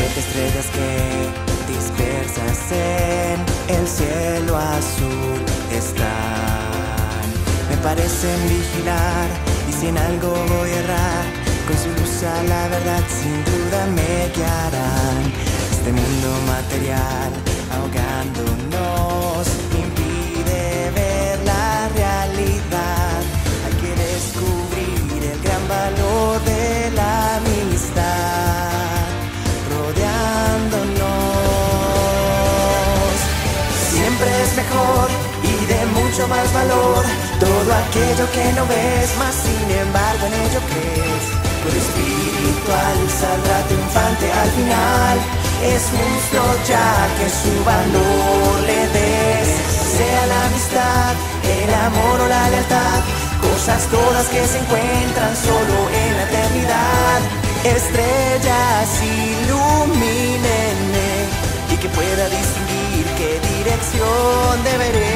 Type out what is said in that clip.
siete estrellas que dispersas en el cielo azul están. Me parecen vigilar y si en algo voy a errar, con su luz a la verdad sin duda me guiarán. Este mundo material mejor y de mucho más valor todo aquello que no ves, más sin embargo en ello crees. Tu espiritual saldrá triunfante al final. Es justo ya que su valor le des, sea la amistad, el amor o la lealtad, cosas todas que se encuentran solo en la eternidad. Estrellas ilumínenme y que pueda distinguir dirección deberé